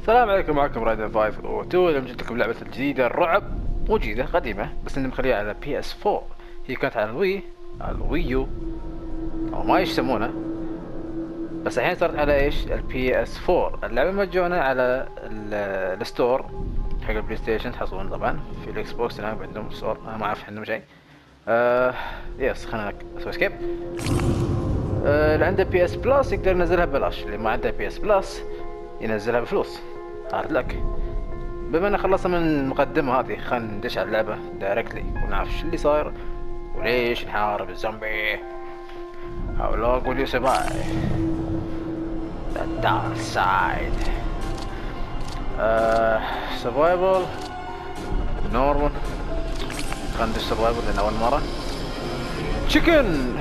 السلام عليكم معكم رايدن 5 و 2 اليوم جبت لكم لعبة جديدة الرعب مو جديدة قديمة بس اني مخليها على بي إس 4 هي كانت على الوي على الويو أو ما يسمونه. بس الحين صارت على إيش؟ البي إس 4 اللعبة مجونة على ال- الستور حق البلاي ستيشن تحصلون طبعا في الإكس بوكس هناك عندهم ستور. أنا ما أعرف عندهم شيء. آه يس خلينا أسوي سكيب اللي عنده بي اس بلس يقدر ينزلها ببلاش اللي ما عنده بي اس بلس ينزلها بفلوس. هارد لك بما ان خلصنا من المقدمة هذه خلينا ندش على اللعبة دايركتلي ونعرف شو اللي صاير وليش نحارب الزومبي How long will you survive? The dark side. uh, Normal. خلينا ندش survival لأن أول مرة Chicken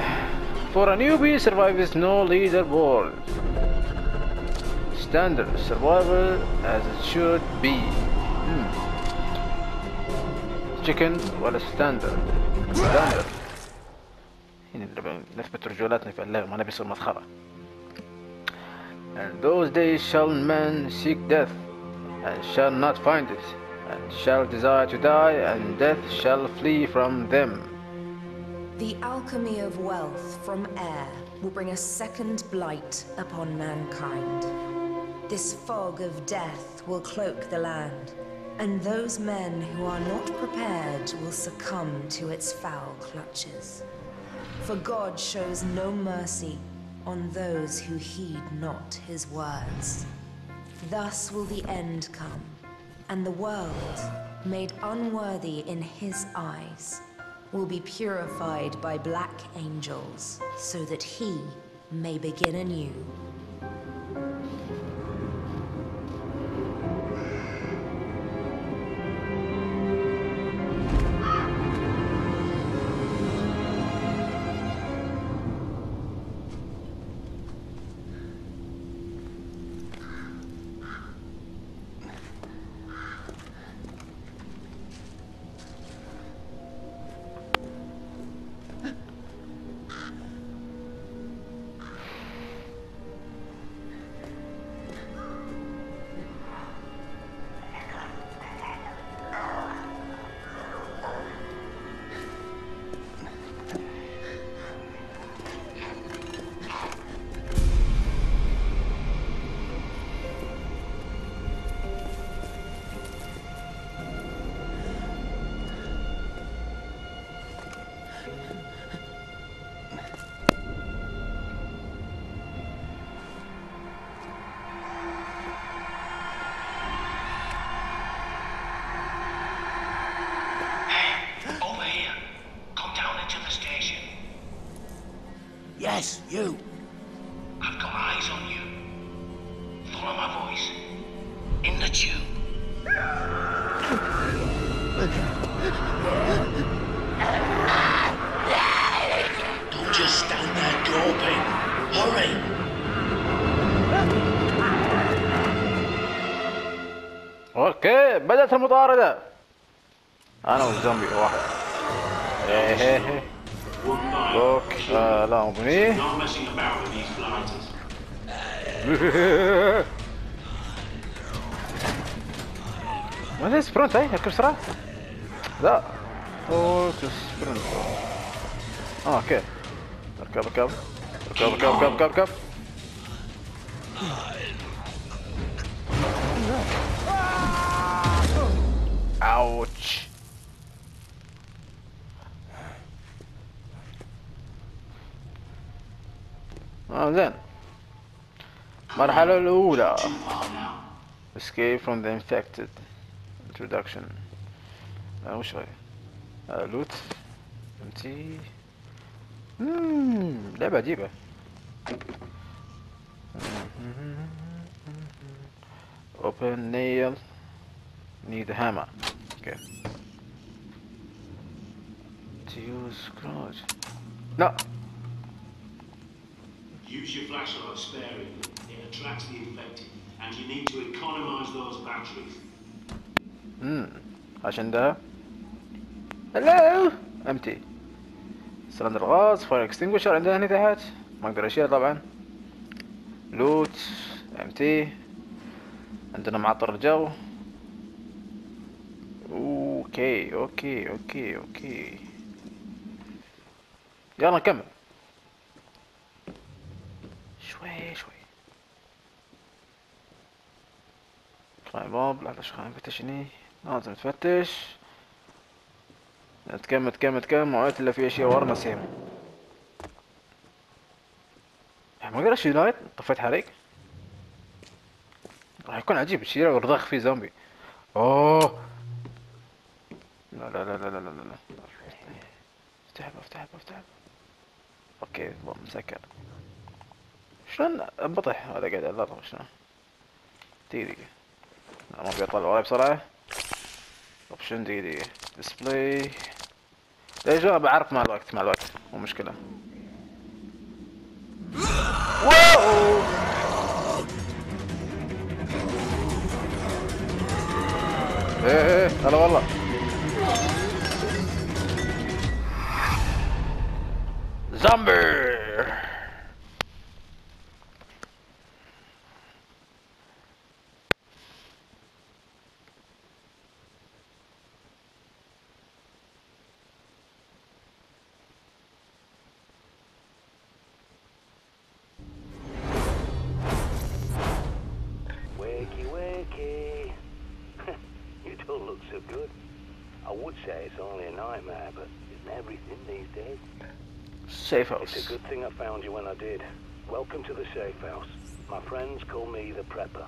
For a newbie survives no leaderboard Standard survival as it should be hmm. Chicken ولا standard Standard هنا نبي نثبت رجولاتنا في اللعبة ما نبي يصير مسخرة And those days shall men seek death and shall not find it and shall desire to die and death shall flee from them The alchemy of wealth from air will bring a second blight upon mankind. This fog of death will cloak the land, and those men who are not prepared will succumb to its foul clutches. For God shows no mercy on those who heed not his words. Thus will the end come, and the world, made unworthy in his eyes, will be purified by black angels so that he may begin anew. Yes, you. I've got eyes on you. Follow my voice. In the tube. Don't just stand there gawping. Hurry. اوكي بدأت المطاردة انا والزومبي واحد ايه ايه ايه Donc euh, là on brille. وين سبرنت هاي نركب بسرعة؟ لا اوك سبرنت آه أوكي اركب اركب اركب اركب اركب اركب اركب اوتش زين المرحلة الأولى Escape from the infected Introduction آه وش هاي؟ آه لوت امتي مم، لعبة عجيبة Open nail Need a hammer Okay To use scratch No Use your flashlight sparingly. It attracts the infected. And you need to economize those batteries. عشان ده Hello? Empty. سلندر غاز فاير اكستنجوشر عندنا هنا تحت. ما أقدر اشيله طبعا. لوت ام تي عندنا معطر الجو. أوكي أوكي أوكي أوكي يلا نكمل. شوي شوي. بوب لحظة شو خلينا نفتش هني لازم نفتش نتكم نتكم نتكم ما عدت إلا في أشياء ورا نسيم ما أقدر اشيل لايت؟ طفيت حريق. راح يكون عجيب. الشيء ورضخ فيه زومبي. أوه. لا لا لا لا لا لا لا. افتح افتح افتح أوكي مسكر. شلون؟ انبطح هذا قاعد الأرض شلون؟ دقيقة لا ما بيطلع وراي بسرعة. اوبشن دقيقة ديسبلاي ليش بعرف مع الوقت مع الوقت. مو مشكلة. واو! إيه إيه هلا والله. زومبي only a nightmare, but isn't everything these days? safe It's a good thing I found you when I did. Welcome to the safe house. My friends call me the prepper.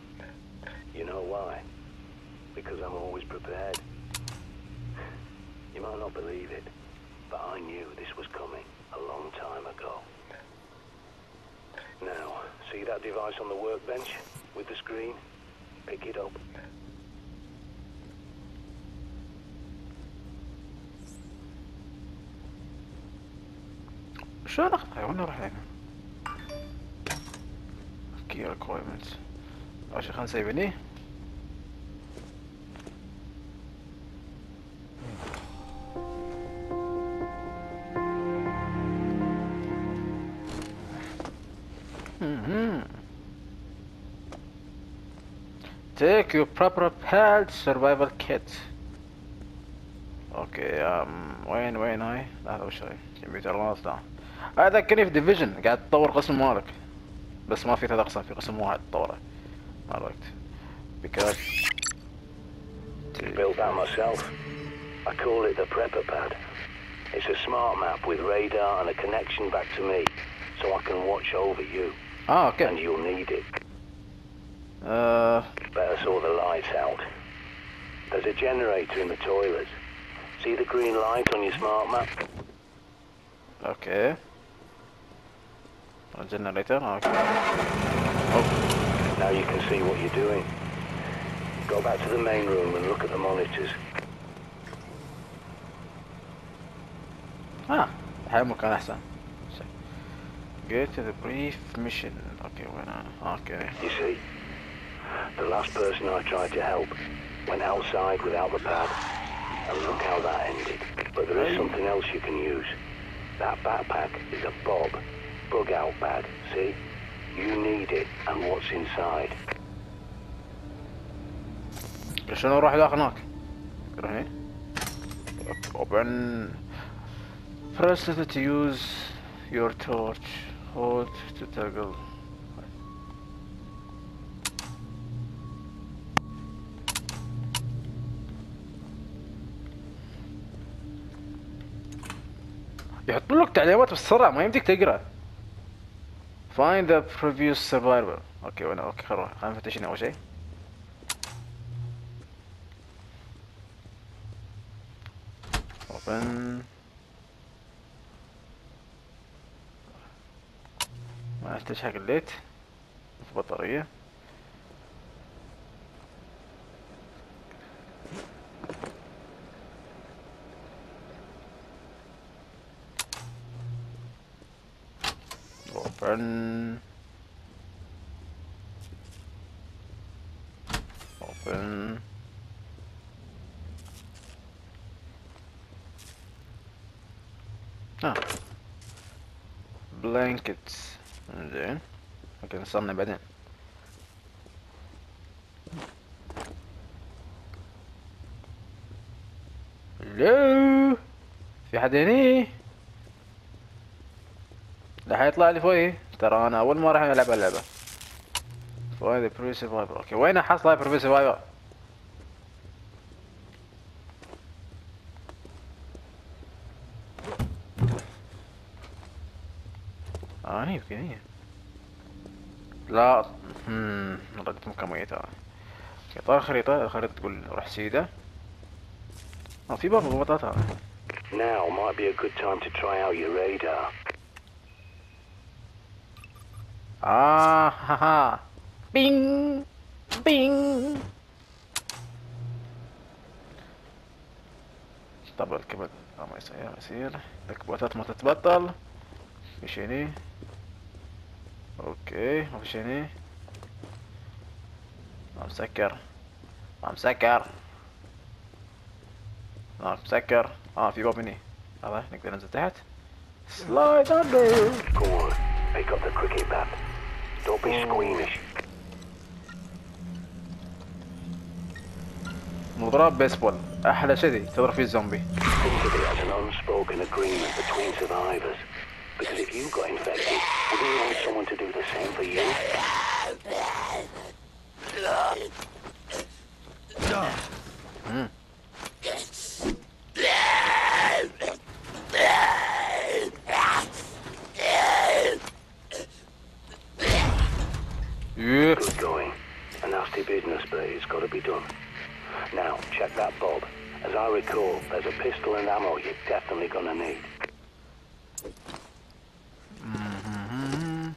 You know why? Because I'm always prepared. You might not believe it, but I knew this was coming a long time ago. Now, see that device on the workbench with the screen? Pick it up. شلون اقطع وين اروح هنا كي ريكويرمنت اول شي خلينا نسيب هني Mhm. Take your proper pad survival kit. اوكي ام وين وين هاي؟ لحظة وش هاي؟ كمبيوتر ماوس هذا ذكرني في ديفيجن قاعد تطور قسم مالك بس ما في ثلاث اقسام في قسم واحد تطوره مع الوقت because Built that myself. I call it the prepper pad. It's a smart map with radar and a connection back to me, so I can watch over you. اه And اوكي you'll need it. آه Better sort the lights out. There's a generator in the toilets. See the green light on your smart map? اوكي الجنريتر اوكي Now you can see what you're doing. Go back to the main room and look at the monitors. اه الحين مكان احسن Get to the brief mission اوكي وين انا اوكي You see, the last person I tried to help went outside without the pad, and look how that ended. But there is something else you can use. That backpack is a Bob bug out bag. See, you need it and what's inside. شلون اروح داخل هناك اروح هنا open press it to use your torch hold to toggle يحطون لك تعليمات بالسرعة ما يمديك تقرا find the previous survivor. أوكي وأنا أوكي خل نروح خلينا نفتش هنا اول شيء open. ما احتاج حق الليت في بطارية open open. آه بلانكت زين ممكن نصنع بعدين ألو في حد هني لا حيطلع لي فوقي. ترى أنا أول راح ألعب اللعبه فوقي بري سرفايفر أوكي وين احصل هاي بري سرفايفر آه هني يمكن لا امم ردت مكان ميت أوكي طيب الخريطة الخريطة تقول روح سيدة. آه في باب مضبوطات هذا Now might be a good time to try out your radar. آه ها. بينج بينج طب الكبد ما يصير يصير. الكبوتات ما تتبطل. فيش هني؟ أوكي ما فيش هني. ما مسكر. ما مسكر. آه مسكر. آه في باب هني. هذا نقدر ننزل تحت. سلايد اندر Go on, pick up the cricket bat. Don't be squeamish. مضرب بيسبول أحلى شيء تضرب فيه الزومبي Yeah. I recall, there's a pistol and ammo you're definitely gonna need. Mm-hmm.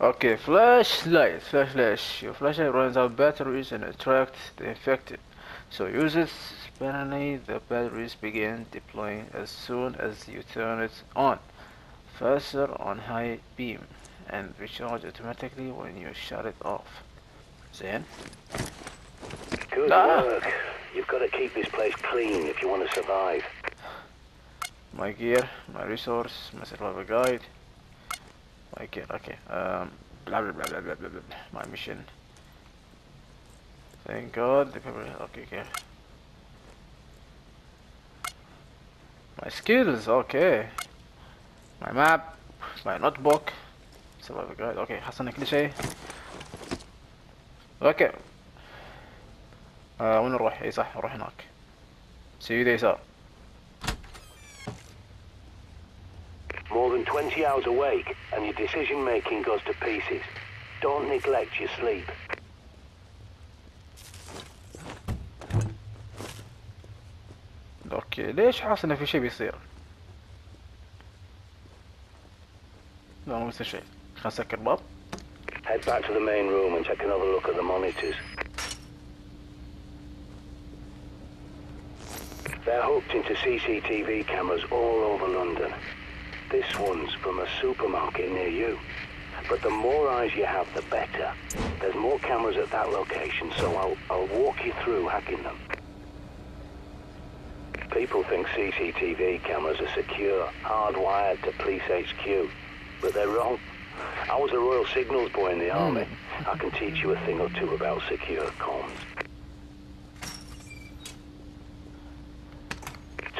Okay, flashlight, flashlight. Your flashlight runs out batteries and attracts the infected. So use it sparingly. The batteries begin deploying as soon as you turn it on. Faster on high beam and recharge automatically when you shut it off. Zen. Good ah. work. You've got to keep this place clean if you want to survive. my gear, my resource, my survival guide, my gear. Okay. Um. Blah blah blah blah blah blah. blah. My mission. Thank God. The paper. Okay. Okay. My skills. Okay. My map. My notebook. Survival guide. Okay. حصلنا كل شيء. اوكي. آه وين نروح؟ اي صح نروح هناك. سيدي يسار. More than 20 hours awake, and your decision making goes to pieces. Don't neglect your sleep. أوكي ليش حاسس انه في شيء بيصير لا ما بيصير شيء خلنا نسكر الباب Head back to the main room and take another look at the monitors. They're hooked into CCTV cameras all over London. This one's from a supermarket near you. But the more eyes you have, the better. There's more cameras at that location, so I'll, I'll walk you through hacking them. People think CCTV cameras are secure, hardwired to police HQ, but they're wrong. I was a Royal Signals boy in the hmm. army. I can teach you a thing or two about secure comms.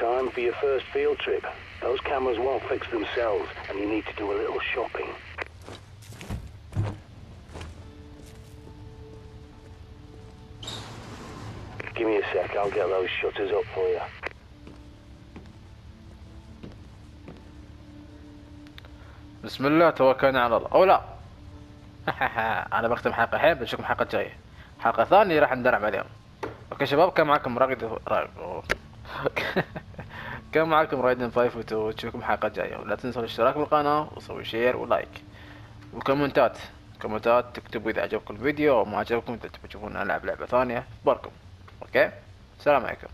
Time for your first field trip. Those cameras won't fix themselves, and you need to do a little shopping. Give me a sec, I'll get those shutters up for you. بسم الله توكلنا على الله او لا انا بختم حلقه الحين بنشوفكم حلقه جايه حلقه ثانيه راح ندرب عليهم اوكي شباب كان معكم راقد راقد كان معكم رايدن فايف وتو وتشوفكم حلقة جاية ولا تنسوا الاشتراك بالقناة وسوي شير ولايك وكومنتات. كومنتات تكتبوا إذا عجبكم الفيديو أو ما عجبكم إذا تبغون تشوفون ألعب لعبة ثانية. باركم. أوكي؟ السلام عليكم.